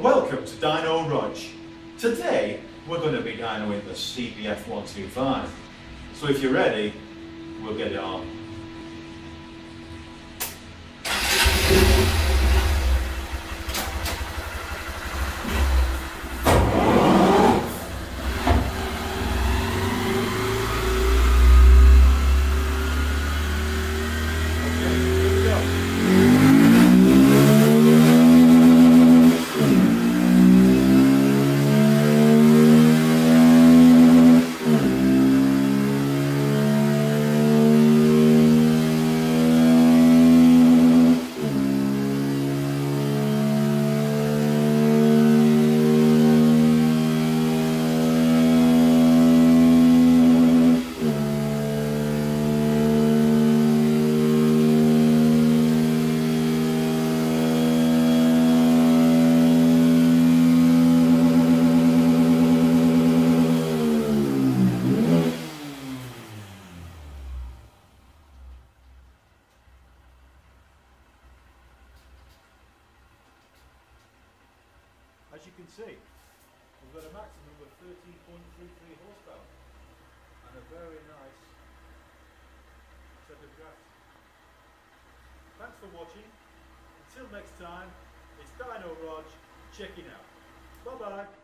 welcome to Dyno Rog. Today we're going to be dynoing the CBF 125. So if you're ready, we'll get it on. As you can see, we've got a maximum of 13.33 horsepower and a very nice set of graphs. Thanks for watching. Until next time, it's Dyno Rog checking out. Bye bye.